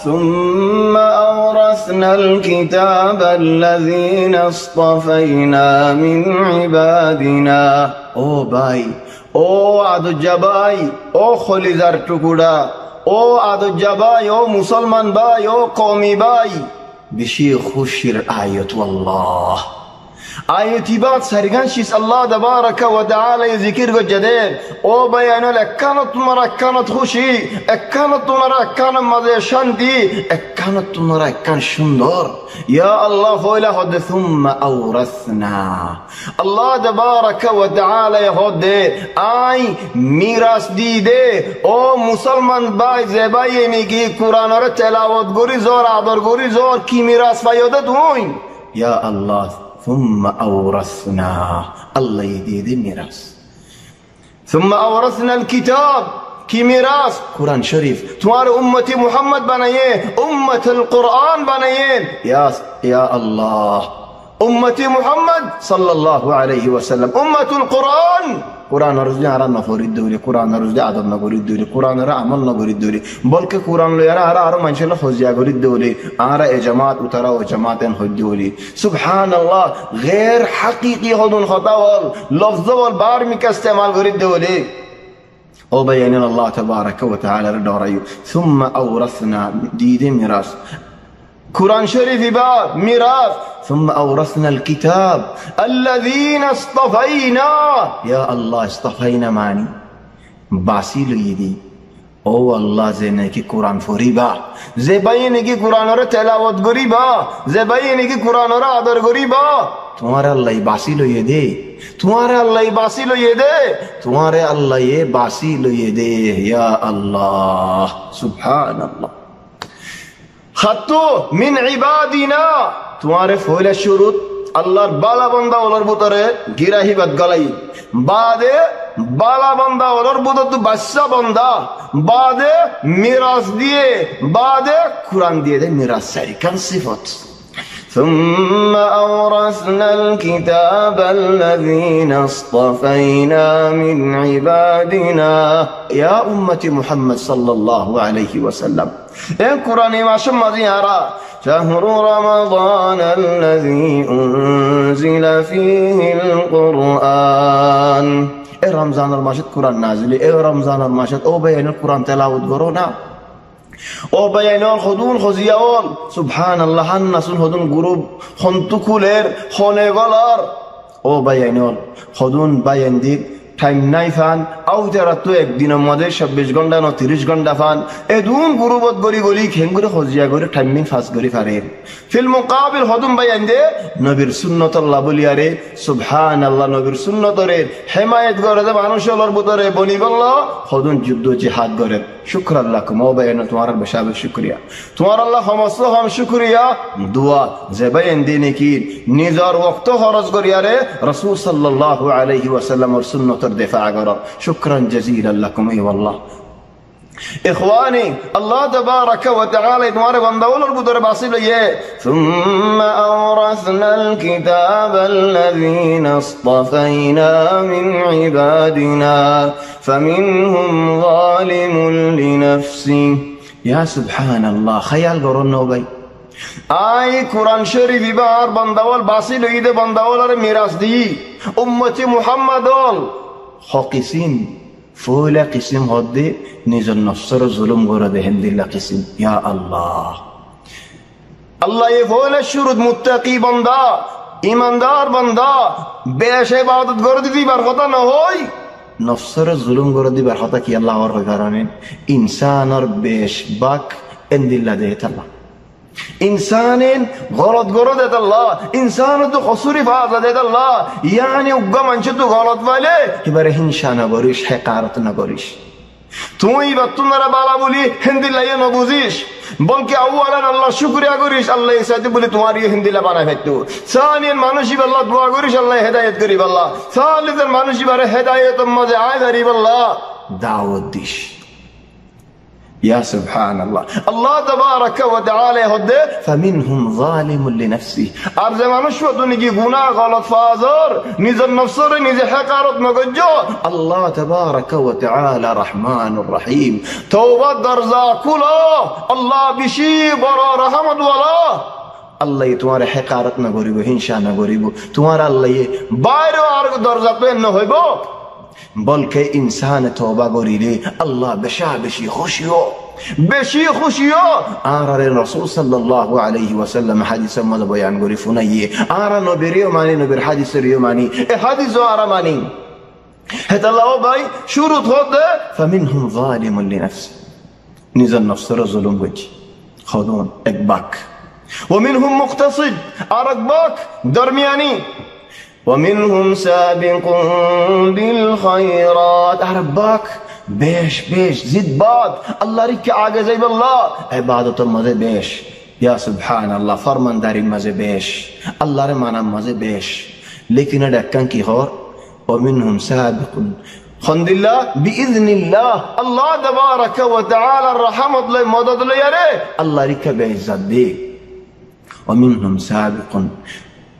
ثم أورثنا الكتاب الذين اصطفينا من عبادنا ও ভাই ও আদুজ্জা ভাই ও খলিজার টুকুরা ও আদুজ্জা ভাই ও মুসলমান ভাই ও কমি ভাই বেশি খুশির আয়ত আল্লাহ آيتيبات سرقان شيس الله تبارك وتعالى يذكر جديد أو بيان لكانت مرة كانت خوشي كانت مرة كان مدشان دي كانت مرة كان شندور. يا الله هد ثم أورثنا. الله تبارك وتعالى يهد آي ميراث دي دي أو مسلمان باي زباي ميگي قرآن رو تلاوت گوري زور عدر گوري زور كي ميراث فايدت هوين يا الله ثم أورثنا. الله يديد الميراث. ثم أورثنا الكتاب كي ميراث. قرآن شريف. توار أمتي محمد بنيه أمة القرآن بنيه يا يا الله. أمة محمد صلى الله عليه وسلم أمة القرآن قرآن رزدي على فوري الدوري قرآن رزدي على قوري الدوري قرآن را عملنا قوري الدوري بلك قرآن لو يرى عرى عرى من شلح حزيا قوري الدوري عرى جماعة وترى وجماعة خدوري سبحان الله غير حقيقي هدون خطاول لفظ والبار مك استعمال قوري الدوري أو بيان الله تبارك وتعالى ردوري ثم أورثنا ديد ميراث قرآن شريف باب ميراث ثم أورثنا الكتاب الذين اصطفينا يا الله اصطفينا ماني باسيلو يدي او الله زي کی قرآن فریبا زي بائی کی قرآن رو تلاوت گریبا زي بائی کی قرآن رو عدر گریبا تمہارے اللہ باسی لو یہ دے تمہارے اللہ باسی لو یہ دے تمہارے اللہ یہ باسی لو খাতু মিন ইবাদিনা। তোমারে ফইলা শুরুত আল্লাহর বালা বান্দা ওলার বুতরে গিরাহিবাদ গলাই। বাদে বালা বান্দা ওলার বুতর তু বাদশা বান্দা। বাদে মিরাজ দিয়ে, বাদে কোরআন দিয়ে দেয় মিরাজ সারিকান সিফত। ثم أورثنا الكتاب الذين اصطفينا من عبادنا. يا أمة محمد صلى الله عليه وسلم قرآن ما شم زيارة شهر رمضان الذي أنزل فيه القرآن. إيه رمضان الماشد قرآن نازل. إيه رمضان الماشد أو بيان القرآن تلاوت قرونا ও বেয়াইনর হদুন হজিয়াওন সুবহান আল্লাহান হান্নাসুন হদুন গুরুব, হন্তুকুলের হনে গলার ও বেয়াইনর হদুন বায়েন্দিক টাইম নাই ফান, আউ যারা তো একদিনের মধ্যে চব্বিশ ঘণ্টা ন তিরিশ ঘণ্টা ফান, এ দুন গুরুবত গরি গলি খেঙ্গুরে হজিয়া করে টাইমিং ফাস করি ফারেন ফিল মুকাবিল হদুম ভাই আইন্দে নবীর সুন্নত আল্লাহ বলিয়ারে সুবহান আল্লাহ নবীর দে মানুষ হলর বুতরে বনি বলল হদুন যুদ্ধ জিহাদ করে শুক্র আল্লাহ কুমো বাইন তোমার বেশাবে শুক্রিয়া তোমার আল্লাহ হম শুক্রিয়া দোয়া যে বাইন দি নাকি নিজর ওক্ত খরচ করিয়ারে রসুল সাল্লাল্লাহু আলাইহি ওয়াসাল্লামর সুন্নতর دفاع قرار شكرا جزيلا لكم أي والله. إخواني الله تبارك وتعالى إدوار بندول القدر بعصيب ثم أورثنا الكتاب الذين اصطفينا من عبادنا فمنهم ظالم لنفسه. يا سبحان الله خيال قرون نوبي آي قرآن شريف بار بندول باصيل ليه بندول ميراث دي. أمتي محمد হকিসিন, ফুলা কিসিম হদ্দে, নিজের নফসর জুলুম করে দেহেন দিল্লা কিসিম। ইয়া আল্লাহ। আল্লাহ এ ফুলা শুরুত মুত্তাকি বান্দা, ইমানদার বান্দা, বেশ ইবাদত করে দিবার কথা না হই। নফসর জুলুম করে দিবার কথা কি আল্লাহর কারণে? ইনসানর বেশ বাক এন্দিল্লা দেহে আল্লাহ انسان غلط غلط الله انسان تو خسوری فاضل دید الله یعنی اگه منچ تو غلط ولی এবারে হিংসা না করিস হেকারত না করিস তুই বা তোমরা বালা বলি হিন্দি লাইয়ে না বুঝিস বলকে আউয়ালান আল্লাহ শুকরিয়া করিস আল্লাহ সাথে বলি তোমার ইয়ে হিন্দি লা বানাই ফেলতো সানিয়ান মানুষই আল্লাহ দোয়া করিস আল্লাহ হেদায়েত করি আল্লাহ সালিদের মানুষই বারে হেদায়েত মাঝে আয় দাঁড়ি আল্লাহ দাওয়াত দিস ইয়া সুবহান আল্লাহ আল্লাহ তবারাকা ওয়া তাআলা হদে ফামিনহুম যালিমুল লিনাফসি। আর যে মানুষ কি গুনাহ, গলত, ফাজর, নিজের নফসরে নিজে হেকারত নগজ আল্লাহ তবারাকা ওয়া তাআলা রহমানুর রহিম। তওবা, দরজা আল্লাহ বেশি বড় রহমত ওয়ালা। আল্লাহ তোমার হেকারত না করিব, হিংসা না করিব। তোমার আল্লাহ বাইরে আর দরজা পেন হইব। بلکه انسان توبه گریده الله بشه بشی خوشیو بشی خوشیو آرار رسول صلی الله علیه و سلم حدیث مد بیان گری فنیه آرا نبریو مانی نبر حدیث ریو مانی آه حدیث آرا مانی. هت الله بای شروط خود فمنهم ظالم لنفسه نزل نفس را ظلم بجی خودون اکباک ومنهم مقتصد. ارقباك درمياني ومنهم سابق بالخيرات. أحرباك بيش بيش زد بعض. الله ريك عاجة زي بالله عبادة مزه بيش. يا سبحان الله فرمان داري مزة بيش. الله رمانا مزة بيش. لكن هذا كان كي خور؟ ومنهم سابق. خند الله بإذن الله. الله تبارك وتعالى الرحمة لي مدد لي الله ريك بيزد بي ومنهم سابق.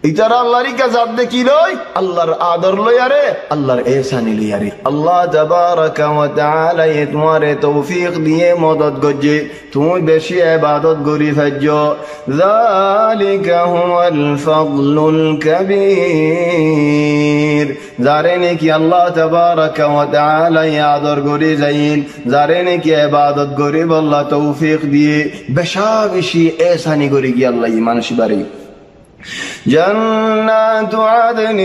ইতারা আল্লাহর জাত দেখি লই আল্লাহর আদর লই আরে আল্লাহর এহসানি লই আরে আল্লাহ তাবারাকা ওয়া তাআলা এ তোমারে তৌফিক দিয়ে মদদ গজে তুমি বেশি ইবাদত করি ফজ্জ যালিকা হুয়াল ফাদলুল কাবীর যারে নাকি আল্লাহ তাবারাকা ওয়া তাআলা আদর করি যাইন যারে নাকি ইবাদত করি আল্লাহ তৌফিক দিয়ে বেশা বেশি এহসানি করি কি আল্লাহ মানুষ বাড়ি جنات عدن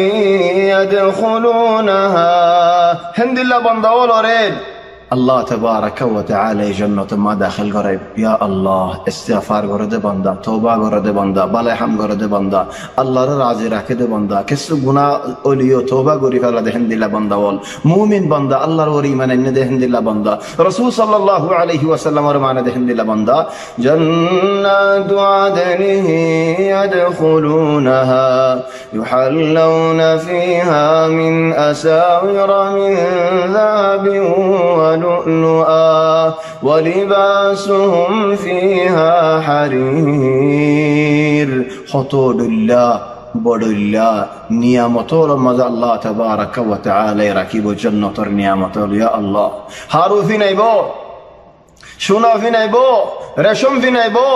يدخلونها. هند الله بندول ورين الله تبارك وتعالى جنة ما داخل غريب. يا الله استغفار غرد بندا توبة غرد بندا بالا غرد بندا الله رازي راك بندا. كسو غنا أوليو توبة غريف الله دهن دي لبندا وال. مؤمن بندا الله روري من ان دهن دي لبندا رسول صلى الله عليه وسلم رمان دهن دي لبندا جنة عدن يدخلونها يحلون فيها من أساور من ذاب আদনিহি ইয়াদখুলুনাহা ইউহাল্লাউনা ফিহা মিন আসাওিরা মিন যাহাবিন ولؤلؤا ولباسهم فيها حرير خطود الله بڑلا نعمتور مزا الله تبارك وتعالى রাখিব জান্নাতের নিয়ামতর ইয়া আল্লাহ হারু ফি নাইবো শোনা ফি নাইবো রেশম ফি নাইবো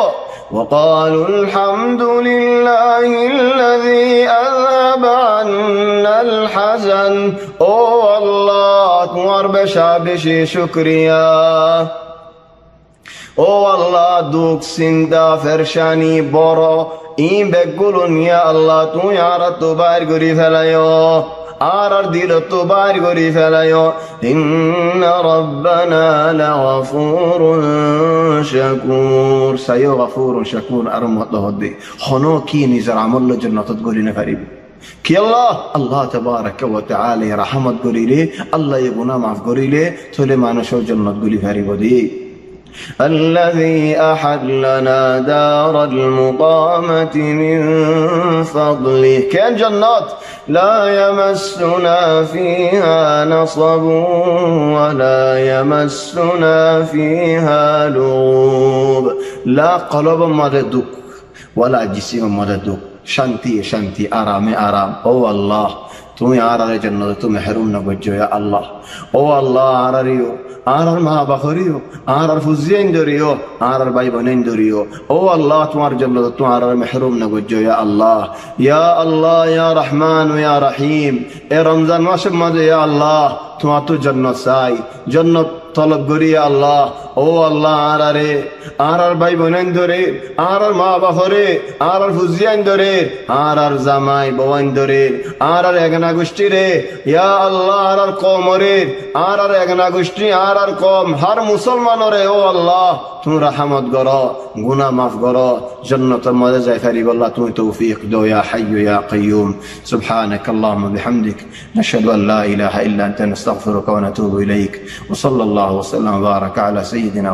وقالوا الحمد لله الذي أذهب عنا الحزن. أو الله أكبر بشابشي شكريا. أو الله دوك سندا فرشاني برو إن بقولون يا الله تو يا رتو تبارك رفلايو করি ফেলায় আর আর দিল তো বাইর করি ফেলায় ইন্ন রব্বানা লাগাফুরুন শাকুর সাইও গাফুরুন শাকুর আর মত হদে হনো কি নিজের আমল জন্য তত করি না পারিবি কি আল্লাহ আল্লাহ তবারক ওয়া তাআলা রহমত করিলে আল্লাহ গুনাহ মাফ করিলে তাহলে মানুষের জন্নত গুলি ফারিব দিয়ে الذي أحلنا دار المقامة من فضله كان جنات لا يمسنا فيها نصب ولا يمسنا فيها لغوب. لا قلب مددك ولا جسم مددك. শান্তি শান্তি, আরামে আরাম। ও আল্লাহ, তুমি আরারে জন্য তুমি হেরুম নগজ্য আল্লাহ। ও আল্লাহ আরারিও আর মা বাহরিও আর আর ফুজিয়েন ধরিও আর ভাই বোনেন ধরিও ও আল্লাহ, তোমার জন্য তোমার আর মেহরুম নগজ্য ইয়া আল্লাহ। ইয়া আল্লাহ, ইয়া রহমান ইয়া রহিম। এ রমজান মাসের মাঝে, ইয়া আল্লাহ, তোমার তো জন্য চাই। জন্নত তলব করি আল্লাহ ও আল্লাহ আর আরে আর আর ভাই বোনেন ধরে আর আর মা বাহরে আর আর ফুজিয়ান ধরে আর আর জামাই বওয়ান ধরে আর আর এগনা গোষ্ঠী রে ইয়া আল্লাহ আর আর কম রে আর আর এগনা গোষ্ঠী আর আর কম হার মুসলমান রে ও আল্লাহ তুমি রাহমত গর গুনা মাফ গর জন্নতের মধ্যে যাই ফারি আল্লাহ তুমি তৌফিক দো ইয়া হাইয়ু ইয়া কাইয়ুম سبحانك اللهم بحمدك نشهد ان لا اله الا انت نستغفرك ونتوب اليك وصلى الله وسلم وبارك على سيدنا